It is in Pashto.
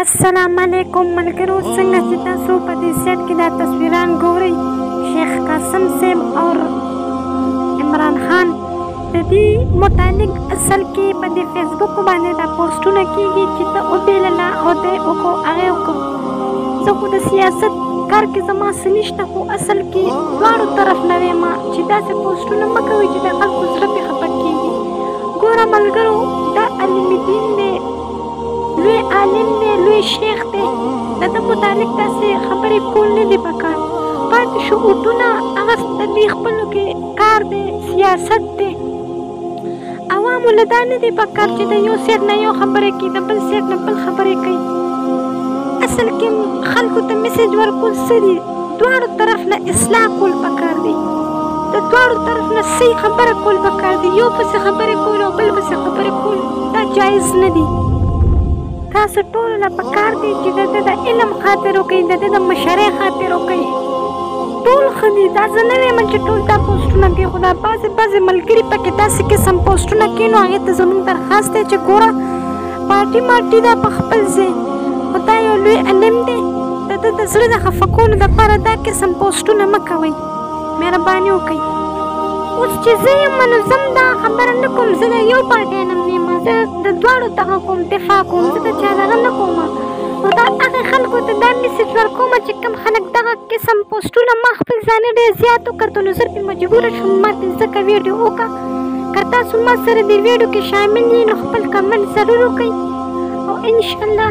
السلام علیکم ملګرو څنګه چې تاسو په دې سیټ کې دا تصویران ګورئ شیخ قاسم صاحب او عمران خان د دې متعلق اصل کې په دې فیسبوک باندې دا پوسټونه کېږي چې ته وبېلله او دی وکړو هغه وکړو زه خو د سیاست کار کې زما څه نشته خو اصل کې دواړو طرف نه ویم چې داسې پوسټونه مه کوئ چې د خلکو زړه پرې خفه کېږي ګوره ملګرو دا علم دین دی لوی عالم دی لوی شیخ دی د ده متعلق داسې خبرې کول نه دي پکار پاتې شعورونه هغه د دوی خپلو کې کار دی سیاست دی عوامو له دا نه دي پکار چې د یو سیر نه یو خبرې کوي د بل سیر نه بل خبرې کوي اصل کې خلکو ته میسج ورکول څه دي دواړو طرف نه اصلاح کول پکار دی د دواړو طرف نه صحیح خبره کول پکار دی یو پسې خبرې کول او بل پسې خبرې کول دا جایز نه دی تاسو ټول نه پکار دی چې د د علم خاطر وکړئ د د مشرۍ خاطر وکړئ ټول ښه دي دا زه نه وایم چې ټول دا پوسټونه کوي خو دا بعضې بعضې ملګري پکې داسې قسم پوسټونه کوي نو هغې ته زموږ درخواست دی چې ګوره پارټي مارټي دا په خپل ځای خو دا یو لوی علم دی د ده د زړه د خفه کولو دپاره دا قسم پوسټونه مه کوئ مهرباني وکړئ اوس چې زه یم نو زم دا خبره نه کوم زه د یو پارټي نه یم زه د دواړو دغه کوم دفاع کوم زه د چا دغه نه کوم او دا هغه خلکو ته دا میسج ورکوم چې کوم خلک دغه قسم پوسټونه ما خپل ځاني ډېر زیات وکتل نو زه پرې مجبوره شوم ما پرې ځکه ویډیو وکړه که تاسو ما سره د ویډیو کې شامل یې نو خپل کمنټ ضرور وکړئ او ان شاء الله